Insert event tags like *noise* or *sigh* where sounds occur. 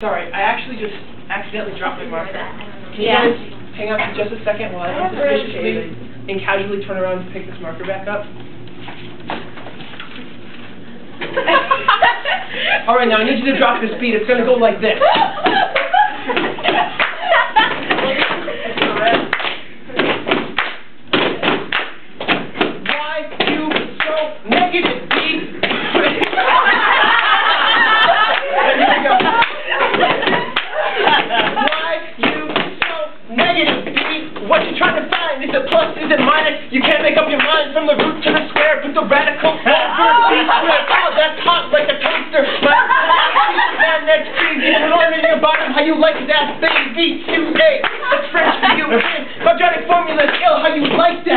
Sorry, I actually just accidentally dropped my marker. Can you guys hang out for just a second while I unsuspiciously and casually turn around to pick this marker back up? *laughs* Alright, now I need you to drop this beat. It's gonna go like this. *laughs* Why you so negative, B? Here we go. Why you so negative, B? What you're trying to find? Is it plus, is it minus? You can't make up your mind from the root to the square. Put the radical *laughs* over B squared. Oh, that's hot like a toaster. My *laughs* man, that's crazy. I'm learning your bottom. How you like that, baby? Two That's French for you. *laughs* Quadratic formula is ill. How you like?